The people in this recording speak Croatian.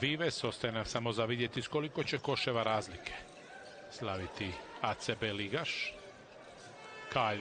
Vives ostaje nam samo za vidjeti s koliko će koševa razlike slaviti ACB Ligaš. Kalj